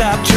stop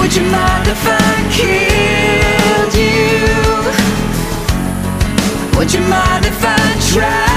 Would you mind if I killed you? Would you mind if I tried?